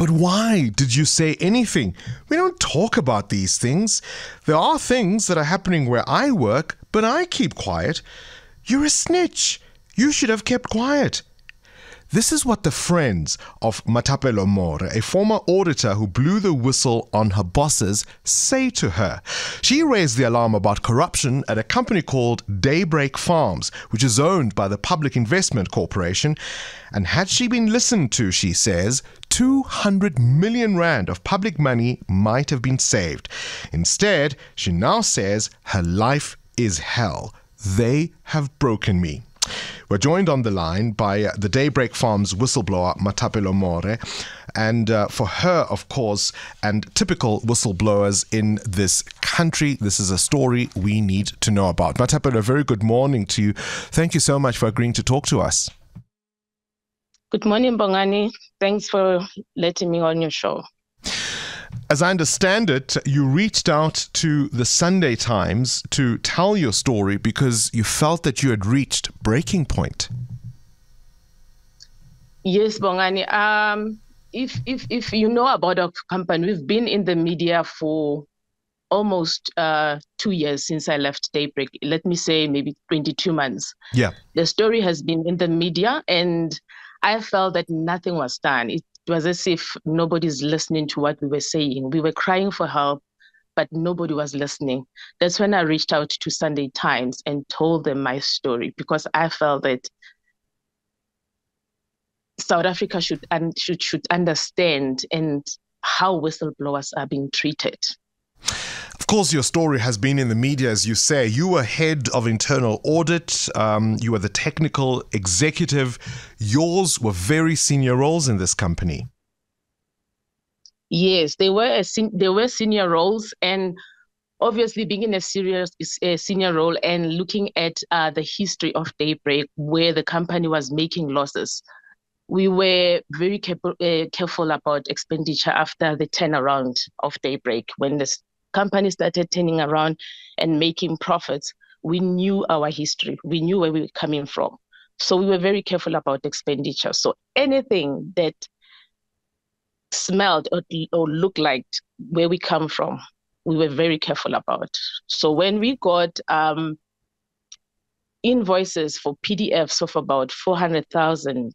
But why did you say anything? We don't talk about these things. There are things that are happening where I work, but I keep quiet. You're a snitch. You should have kept quiet. This is what the friends of Matapelo More, a former auditor who blew the whistle on her bosses, say to her. She raised the alarm about corruption at a company called Daybreak Farms, which is owned by the Public Investment Corporation. And had she been listened to, she says, 200 million rand of public money might have been saved. Instead, she now says her life is hell. They have broken me. We're joined on the line by uh, the Daybreak Farms whistleblower Matapelo More. And uh, for her, of course, and typical whistleblowers in this country, this is a story we need to know about. Matapelo, very good morning to you. Thank you so much for agreeing to talk to us. Good morning, Bongani. Thanks for letting me on your show. As I understand it, you reached out to the Sunday Times to tell your story because you felt that you had reached breaking point. Yes, Bongani. Um, if if if you know about our company, we've been in the media for almost uh, two years since I left Daybreak. Let me say maybe 22 months. Yeah. The story has been in the media, and I felt that nothing was done. It it was as if nobody's listening to what we were saying. We were crying for help, but nobody was listening. That's when I reached out to Sunday Times and told them my story because I felt that South Africa should and should should understand and how whistleblowers are being treated. Of course, your story has been in the media, as you say. You were head of internal audit, um, you were the technical executive. Yours were very senior roles in this company. Yes, they were sen- they were senior roles, and obviously being in a serious a senior role and looking at uh, the history of Daybreak, where the company was making losses, we were very careful, uh, careful about expenditure after the turnaround of Daybreak when the company started turning around and making profits, we knew our history. We knew where we were coming from. So we were very careful about expenditure. So anything that smelled or, or looked like where we come from, we were very careful about. So when we got um, invoices for PDFs of about 400,000,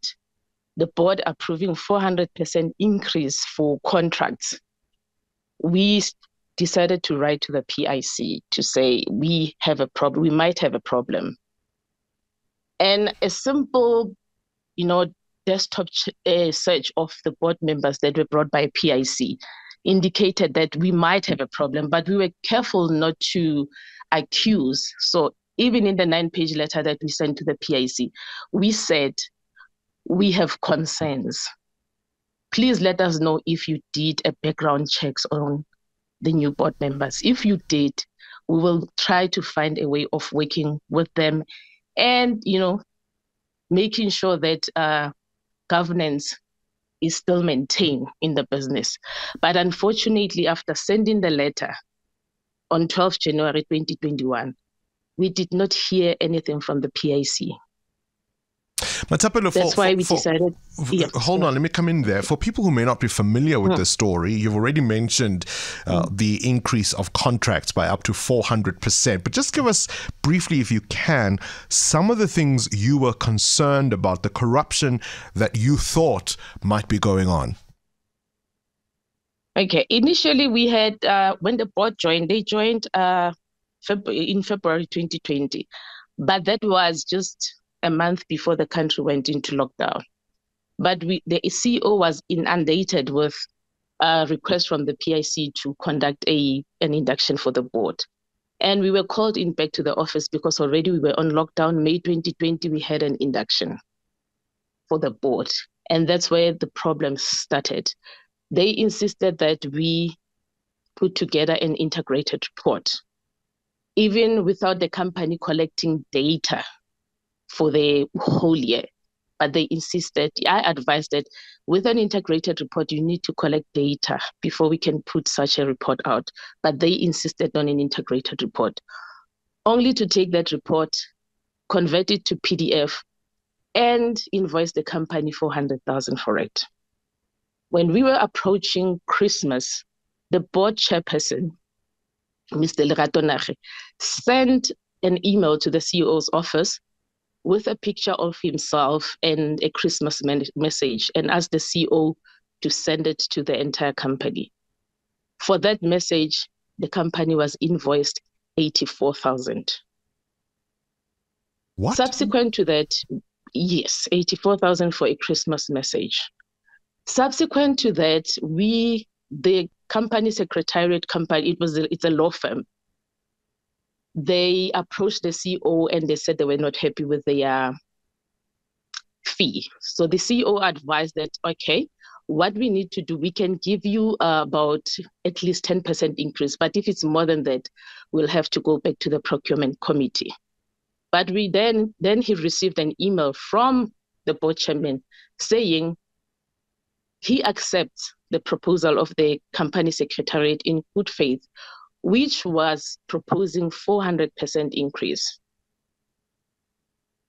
the board approving 400% increase for contracts, we decided to write to the PIC to say we have a problem, we might have a problem. And a simple, you know, desktop uh, search of the board members that were brought by PIC indicated that we might have a problem, but we were careful not to accuse. So even in the nine-page letter that we sent to the PIC, we said we have concerns. Please let us know if you did a background checks on the new board members. If you did, we will try to find a way of working with them and, you know, making sure that uh, governance is still maintained in the business. But unfortunately, after sending the letter on 12 January 2021, we did not hear anything from the PIC. Matapelo, That's for, why we for, decided. Hold on, let me come in there. For people who may not be familiar with Hmm. the story, you've already mentioned uh, the increase of contracts by up to 400%. But just give us briefly, if you can, some of the things you were concerned about, the corruption that you thought might be going on. Okay. Initially, we had uh, when the board joined, they joined uh, in February 2020, but that was just a month before the country went into lockdown. But we, the CEO was inundated with uh, a request from the PIC to conduct a an induction for the board. And we were called in back to the office because already we were on lockdown. May 2020, we had an induction for the board. And that's where the problem started. They insisted that we put together an integrated report, even without the company collecting data for the whole year. But they insisted, I advised that with an integrated report, you need to collect data before we can put such a report out. But they insisted on an integrated report, only to take that report, convert it to PDF, and invoice the company 400,000 for it. when we were approaching Christmas, the board chairperson, Mr. Lerato Nage, sent an email to the CEO's office with a picture of himself and a Christmas message and asked the CEO to send it to the entire company. For that message, the company was invoiced 84,000. What? Subsequent to that, yes, 84,000 for a Christmas message. Subsequent to that, we, the company secretariat company, it was a, it's a law firm. They approached the CEO and they said they were not happy with their fee. So the CEO advised that, okay, what we need to do, we can give you uh, about at least 10% increase. But if it's more than that, we'll have to go back to the procurement committee. But we then, then he received an email from the board chairman saying he accepts the proposal of the company secretariat in good faith, which was proposing 400% increase.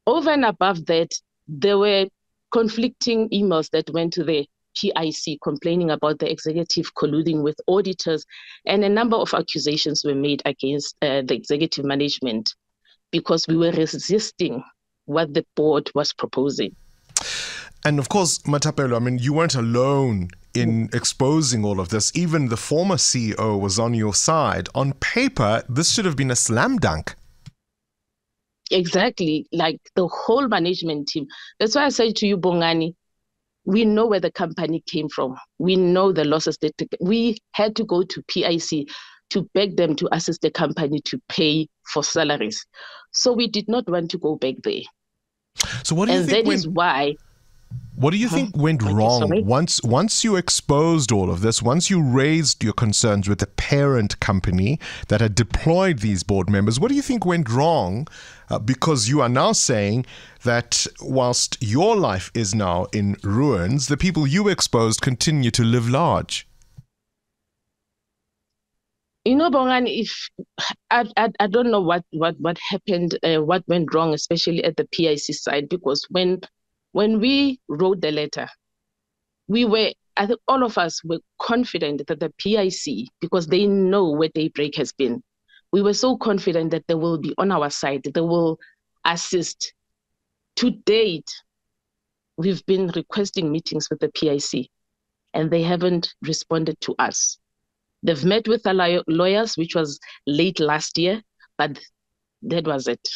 Over and above that, there were conflicting emails that went to the PIC complaining about the executive colluding with auditors, and a number of accusations were made against uh, the executive management because we were resisting what the board was proposing. And of course, Matapelo, I mean, you weren't alone in exposing all of this. Even the former CEO was on your side. On paper, this should have been a slam dunk. Exactly, like the whole management team. That's why I said to you, Bongani, we know where the company came from. We know the losses that we had to go to PIC to beg them to assist the company to pay for salaries. So we did not want to go back there. So what do you and think? that is why what do you think went wrong once once you exposed all of this? Once you raised your concerns with the parent company that had deployed these board members, what do you think went wrong? Uh, because you are now saying that whilst your life is now in ruins, the people you exposed continue to live large. You know, Bongan, if I, I, I don't know what what what happened, uh, what went wrong, especially at the PIC side, because when when we wrote the letter, we were, I think all of us were confident that the PIC, because they know where Daybreak has been, we were so confident that they will be on our side, they will assist. To date, we've been requesting meetings with the PIC, and they haven't responded to us. They've met with the lawyers, which was late last year, but that was it.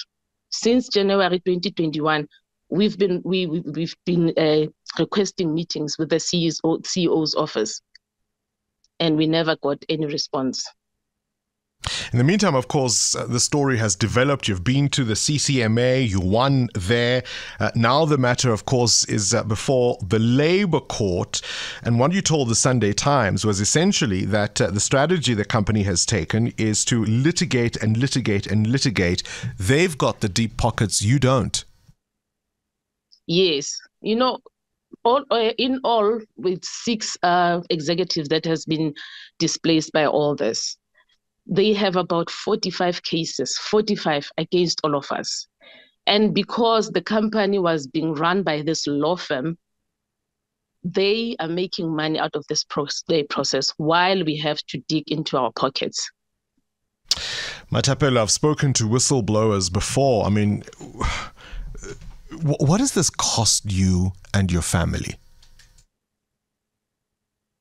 Since January 2021, we've been we, we have been uh, requesting meetings with the CEO, CEO's office, and we never got any response. In the meantime, of course, uh, the story has developed. You've been to the CCMA, you won there. Uh, now, the matter, of course, is uh, before the Labour Court. And what you told the Sunday Times was essentially that uh, the strategy the company has taken is to litigate and litigate and litigate. They've got the deep pockets, you don't. Yes, you know, all uh, in all, with six uh, executives that has been displaced by all this, they have about 45 cases, 45 against all of us. And because the company was being run by this law firm, they are making money out of this process while we have to dig into our pockets. Matapelo, I've spoken to whistleblowers before. I mean, what does this cost you and your family?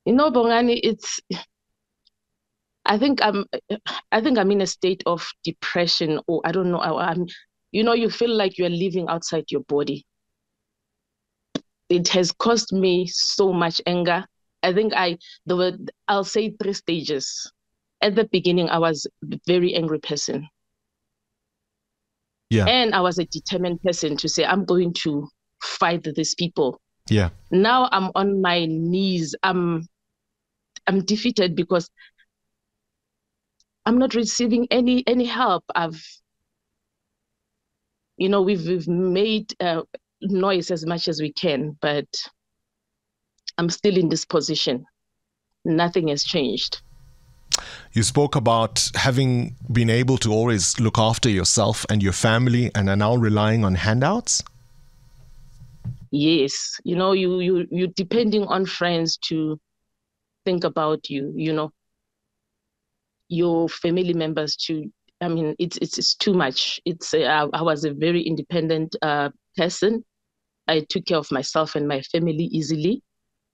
You know, Bongani, it's. I think I'm. I think I'm in a state of depression, or I don't know. I'm. You know, you feel like you're living outside your body. It has caused me so much anger. I think I there were. I'll say three stages. At the beginning, I was a very angry person. Yeah. And I was a determined person to say, I'm going to fight these people. Yeah. Now I'm on my knees. I'm I'm defeated because I'm not receiving any any help. I've you know we've we've made uh, noise as much as we can, but I'm still in this position. Nothing has changed. You spoke about having been able to always look after yourself and your family and are now relying on handouts? yes. You know you you you depending on friends to think about you you know. Your family members to i mean it's it's, it's too much. It's uh, I, was a very independent uh, person. I took care of myself and my family easily.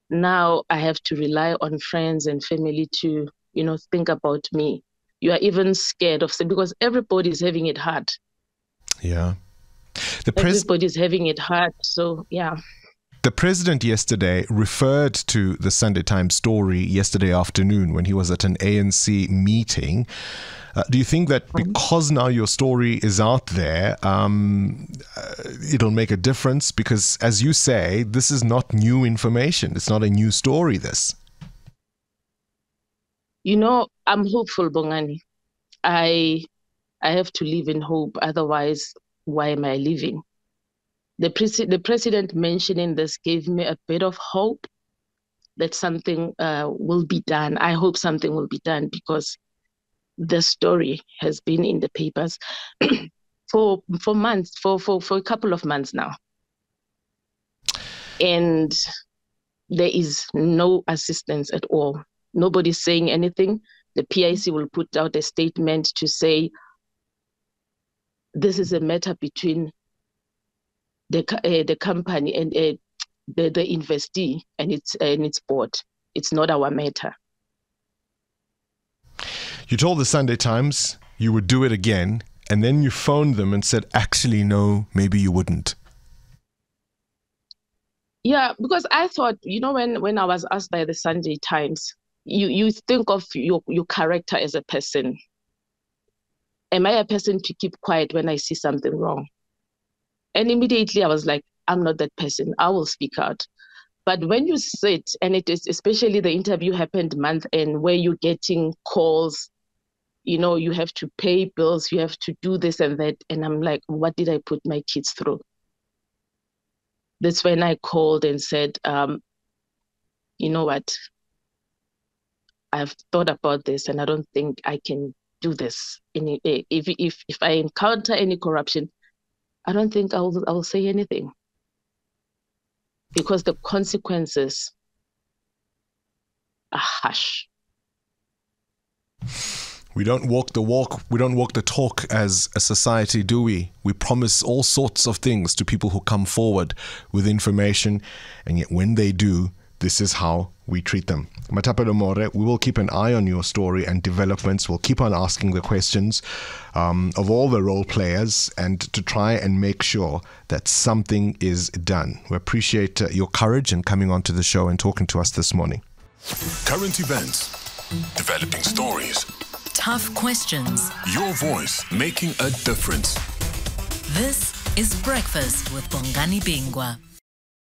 Now i have to rely on friends and family to you know think about me you are even scared of because everybody is having it hard yeah the pres- everybody's having it hard so yeah the president yesterday referred to the Sunday Times story yesterday afternoon when he was at an ANC meeting. Uh, do you think that mm-hmm. because now your story is out there, um, uh, it'll make a difference? Because, as you say, this is not new information. It's not a new story. This. You know, I'm hopeful, Bongani. I, I have to live in hope. Otherwise, why am I living? the, pre- the president mentioning this gave me a bit of hope that something uh, will be done. I hope something will be done because the story has been in the papers for for months, for, for, for a couple of months now. And there is no assistance at all. Nobody's saying anything. The PIC will put out a statement to say this is a matter between the uh, the company and uh, the the investee and its and its board. It's not our matter. You told the Sunday Times you would do it again, and then you phoned them and said, "Actually, no, maybe you wouldn't." Yeah, because I thought, you know, when when I was asked by the Sunday Times, you you think of your your character as a person. Am I a person to keep quiet when I see something wrong? And immediately I was like, I'm not that person. I will speak out. But when you sit, and it is especially the interview happened month end where you're getting calls, you know, you have to pay bills, you have to do this and that. And I'm like, what did I put my kids through? That's when I called and said, um, you know what? I've thought about this and I don't think I can do this. Any, eh, if, if, if I encounter any corruption, I don't think I'll I'll say anything because the consequences are harsh. We don't walk the walk, we don't walk the talk as a society, do we? We promise all sorts of things to people who come forward with information, and yet when they do, this is how we treat them. Matapelo More, we will keep an eye on your story and developments. We'll keep on asking the questions um, of all the role players and to try and make sure that something is done. We appreciate uh, your courage in coming onto the show and talking to us this morning. Current events, developing stories, tough questions, your voice making a difference. This is Breakfast with Bongani Bingwa.